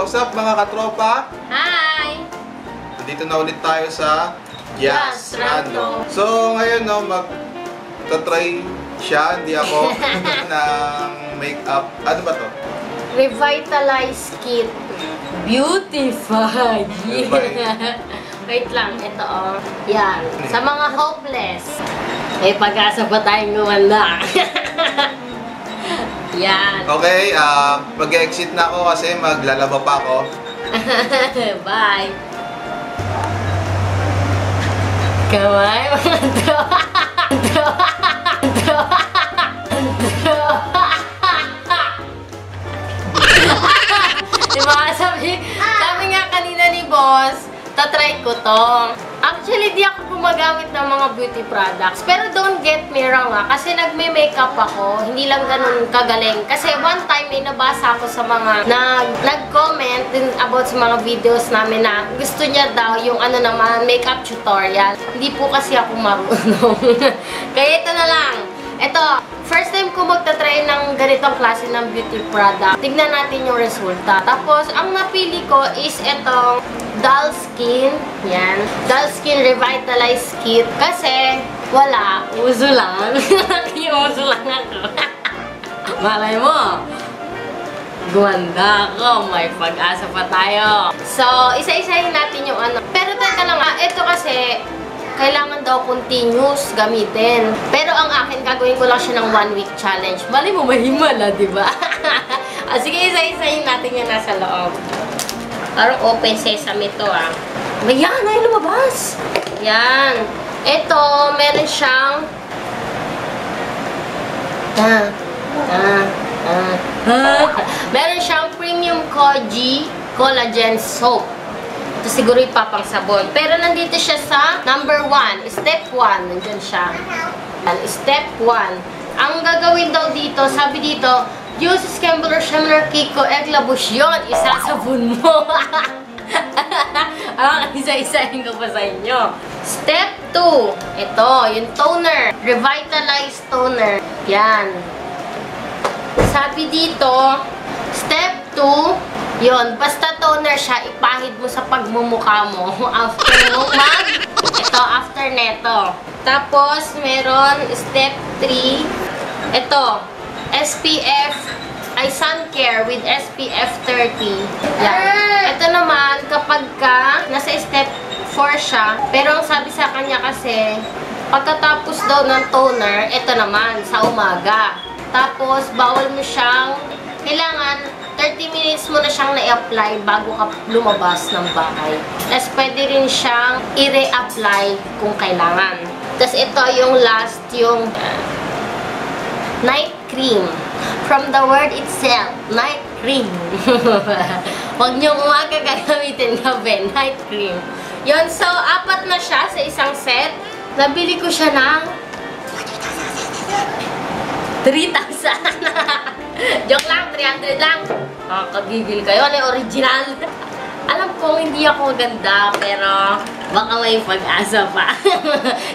what's up mga katropa? Hi! Dito na ulit tayo sa Yes. Random. So ngayon no, mag try siya, hindi ako ng makeup. Ano ba to? Revitalize Kit. Beautify! Beautify. Wait lang, ito oh. Yan. Sa mga hopeless, may pag-asa pa tayong gumanda. Yan. Okay, ah mag-exit na ako kasi maglalaba pa ako. Bye! Kamay, mga tropa! Tropa! Tropa! Diba sabi, sabi nga kanina ni boss, tatry ko to. Gumagamit ng mga beauty products. Pero don't get me wrong ah, kasi nagme-makeup ako, hindi lang ganun kagaling. Kasi one time may nabasa ako sa mga nag, nag-comment din about sa mga videos namin na gusto niya daw yung ano naman, makeup tutorial. Hindi po kasi ako marunong. Kaya ito na lang. Ito, first time ko magta-try ng ganitong klase ng beauty product. Tignan natin yung resulta. Tapos, ang napili ko is itong Dull Skin. Yan. Dull Skin Revitalize Kit. Kasi, wala. Uso lang. uso lang ako. Malay mo. Gumanda ako. May pag-asa pa tayo. So, isa-isahin natin yung ano. Pero teka lang, ah, ito kasi, kailangan daw continuous gamitin. Pero ang akin, gagawin ko lang siya ng one week challenge. Bali mo, mahimala, di ba? ah, sige, isa-isahin natin yung nasa loob. Parang open sesame to ah. Ayan, ay lumabas. Yan. Ito, meron siyang Ah, ah, ah, ah. Meron siyang premium Koji collagen soap. Ito siguro ipapang sabon. Pero nandito siya sa number 1. Step 1. Nandyan siya. Step 1. Ang gagawin daw dito, sabi dito, use Scambler Shimmer Kiko Egg Labush yun. Isasabon mo. Ang isa-isahin ko pa sa inyo. Step 2. Ito, yung toner. Revitalize toner. Yan. Sabi dito, step 2, yon basta toner siya, ipahid mo sa pagmumukha mo after mo mag, ito, after neto. Tapos, meron step 3, ito, SPF, ay sun care with SPF 30. Yan. Ito naman, kapag ka, nasa step 4 siya, pero ang sabi sa kanya kasi, pagkatapos daw ng toner, ito naman, sa umaga. Tapos, bawal mo siyang, kailangan 30 minutes mo na siyang na-apply bago ka lumabas ng bahay. Tapos, pwede rin siyang i-re-apply kung kailangan. Tapos, ito yung last, yung night cream. From the word itself, night cream. Huwag niyong umaga gagamitin gabi, night cream. Yun, so, apat na siya sa isang set. Nabili ko siya ng 3,000. Joke lang, 300 lang. Nakakagigil kayo. Ano yung original? Alam ko, hindi ako ganda, pero baka may pag-asa pa.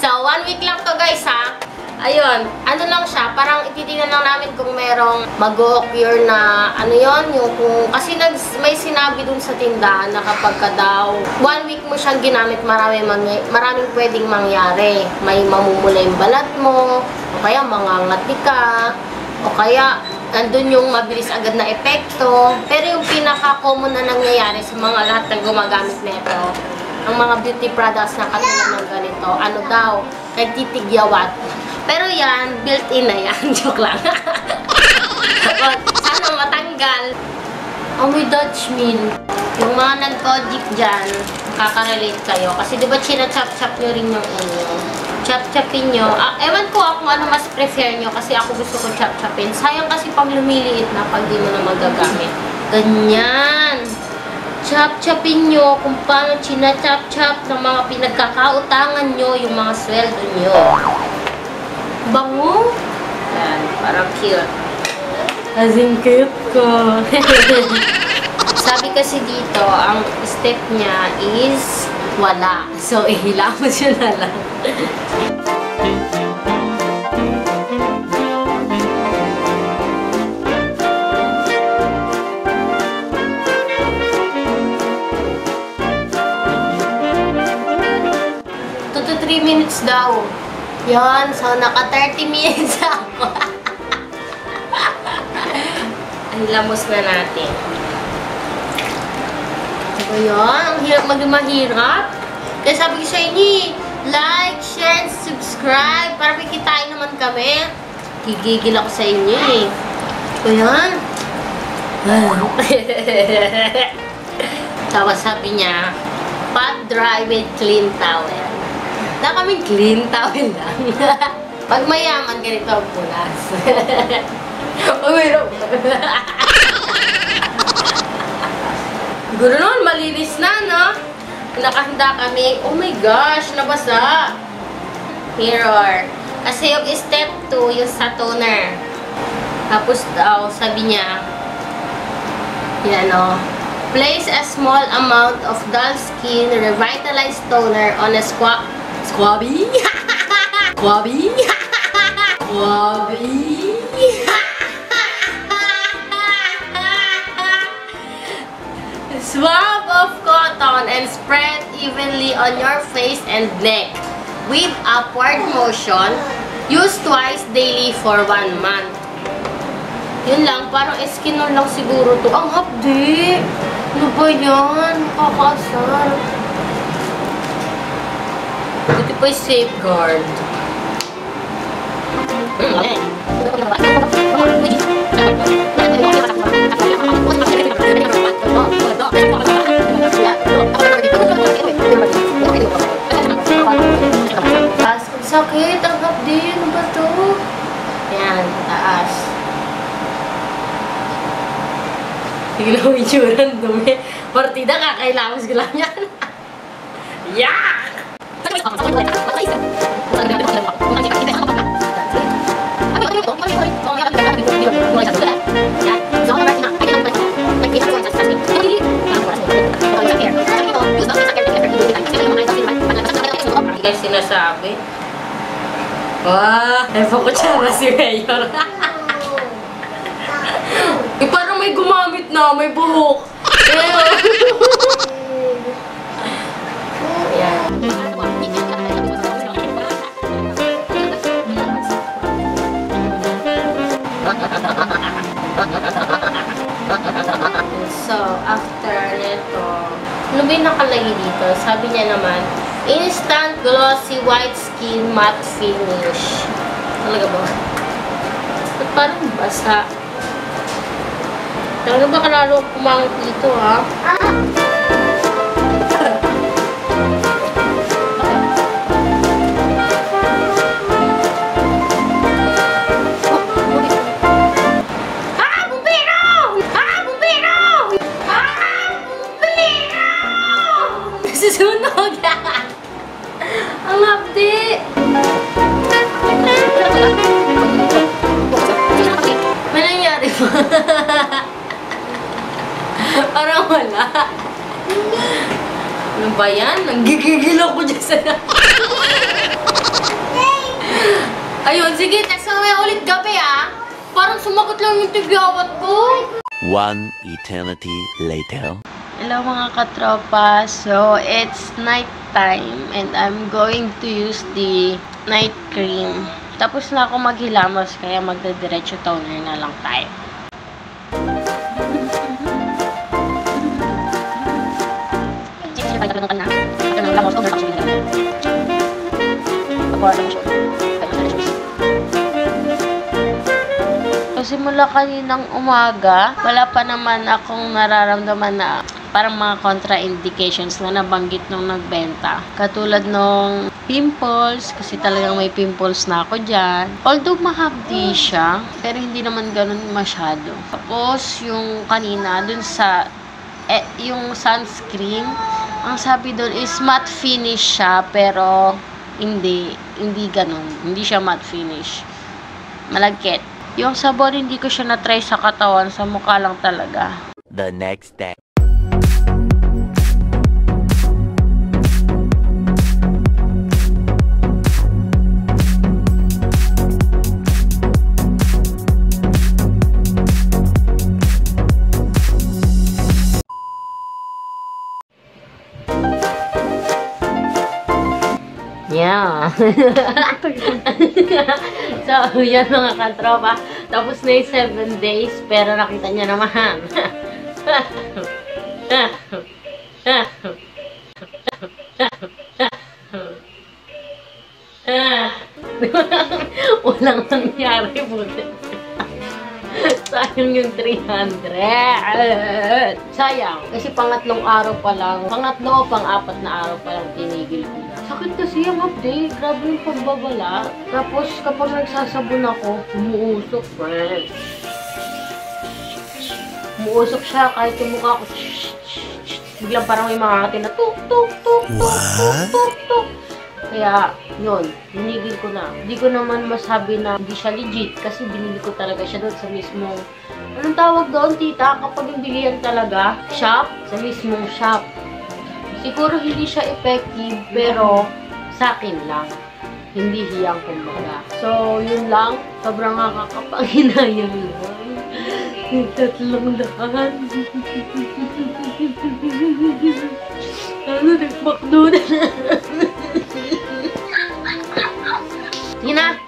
so, one week lang to guys, ha? Ayun, ano lang siya, parang ititingnan lang namin kung merong mag-occur na, ano yon yung kung, kasi nag, may sinabi dun sa tindahan na kapag ka daw, one week mo siyang ginamit, marami mangya, maraming pwedeng mangyari. May mamumula yung balat mo, o kaya mangangati ka, o kaya nandun yung mabilis agad na epekto. Pero yung pinaka-common na nangyayari sa mga lahat ng gumagamit nito, ang mga beauty products na katulad ng ganito, ano daw, nagtitigyawat. Pero yan, built-in na yan. Joke lang. Sana matanggal. Amoy Dutch meal. Yung mga nag-kojic dyan, kakarelate kayo. Kasi di ba china-chop-chop nyo rin yung inyo? Chop-chopin nyo. Ah, ewan ko kung ano mas prefer nyo kasi ako gusto ko chop-chopin. Sayang kasi pag lumiliit na pag di mo na magagamit. Ganyan. Chop-chopin nyo kung paano china-chop-chop ng mga pinagkakautangan nyo, yung mga sweldo nyo. Bango. Yan, parang cute. As in cute ko. Sabi kasi dito, ang step niya is wala. So, ihilamos yun na lang. to 3 minutes daw. Yan, so naka 30 minutes ako. Ang lamos na natin. So yan, ang hirap maging mahirap. Kaya sabi ko sa inyo eh, like, share, and subscribe para may kitain naman kami. Gigigil ako sa inyo eh. So yan. Tapos sabi niya, pat dry with clean towel. Na kami clean towel lang. Pag mayaman, ganito ang punas. Uminom. Siguro naman, malinis na, no? Nakahanda kami. Oh my gosh, nabasa. Mirror. Kasi yung step 2, yung sa toner. Tapos daw, sabi niya, yan o. Place a small amount of dull skin revitalized toner on a squab... Squabby? Squabby? Squabby? Swab of cotton and spread evenly on your face and neck. With upward motion, use twice daily for one month. Yun lang, parang eskinol lang siguro to. Ang hapdi! Ano ba yan? Nakakaasar. Buti pa yung safeguard. Sakit. Ang hapdi. Ano ba to? Yan, taas. Sige lang yung itsura dumi. Partida, kakailamos ko lang yan. yeah! Kayo sinasabi. Wow! Ay, pakutsara si Mayor. Eh, parang may gumamit na, may buhok. ano yung dito? Sabi niya naman, instant glossy white skin matte finish. Talaga ba? Ba't parang basa? Talaga ba kalalo pumangit dito, ha? Ah, ba yan? Nanggigigil ako dyan sa... Ayun, sige, text mo ulit gabi ah. Parang sumagot lang yung tigyawat ko. One eternity later. Hello mga katropa. So, it's night time and I'm going to use the night cream. Tapos na ako maghilamos kaya magdadiretso toner na lang tayo. Kasi mula kaninang umaga, wala pa naman akong nararamdaman na parang mga contraindications na nabanggit nung nagbenta. Katulad nung pimples, kasi talagang may pimples na ako dyan. Although mahapdi siya, pero hindi naman ganun masyado. Tapos, yung kanina, dun sa, eh, yung sunscreen, ang sabi doon is matte finish siya, pero hindi, hindi ganun. Hindi siya matte finish. Malagkit. Yung sabon, hindi ko siya na-try sa katawan, sa mukha lang talaga. The next day. Na. so, yan mga katropa. Tapos na yung 7 days, pero nakita niya naman. Walang nangyari, buti. Sayang yung 300. Sayang. Kasi pangatlong araw pa lang. Pangatlo o pang-apat na araw pa lang. Sakit kasi yung update. Grabe yung pagbabala. Tapos kapag nagsasabon ako, umuusok, friend. Umuusok siya kahit yung mukha ko. Biglang parang may makakati na tuk, tuk, tuk, tuk, tuk, tuk, tuk. Kaya, yun, binigil ko na. Hindi ko naman masabi na hindi siya legit kasi binili ko talaga siya doon sa mismong, anong tawag doon, tita? Kapag yung bilihan talaga, shop, sa mismong shop. Siguro hindi siya effective, pero sa akin lang. Hindi hiyang kumbaga. So, yun lang. Sobrang nakakapanghinayang lang. Yung tatlong daan. ano, nagbakdo na. Yun na,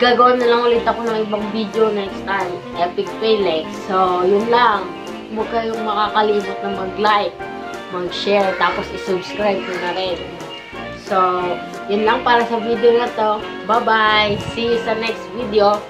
gagawa na lang ulit ako ng ibang video next time. Epic Paylex. So, yun lang. Huwag kayong makakalimot na mag-like, mag-share, tapos i-subscribe ko na rin. So, yun lang para sa video na to. Bye-bye! See you sa next video.